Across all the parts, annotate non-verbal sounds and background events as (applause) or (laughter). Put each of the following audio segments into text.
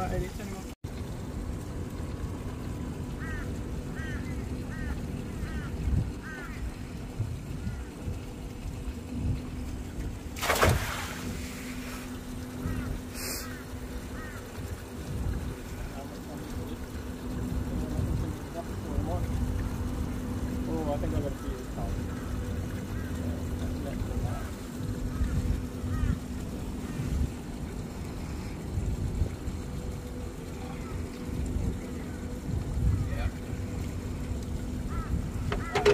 Oh, I think I've got a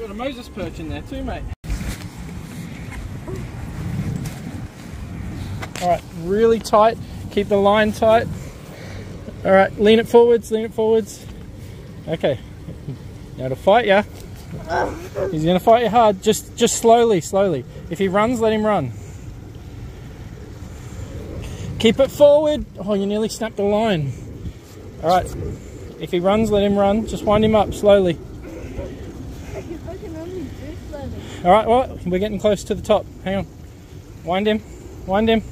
I've got a Moses perch in there too, mate. Alright, really tight. Keep the line tight. Alright, lean it forwards, lean it forwards. Okay. Now to fight ya. He's gonna fight you hard. Just just slowly, slowly. If he runs, let him run. Keep it forward. Oh, you nearly snapped the line. Alright. If he runs, let him run. Just wind him up slowly. If I can only do slowly. Alright, well, we're getting close to the top. Hang on. Wind him. Wind him.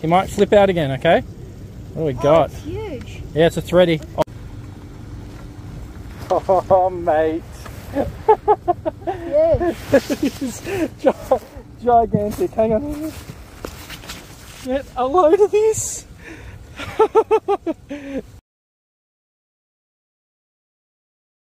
He might flip out again, okay? What do we Oh, got? it's huge. Yeah, it's a thready. Oh, oh (laughs) mate. Huge. It's gi- gigantic. Hang on. Get a load of this. (laughs)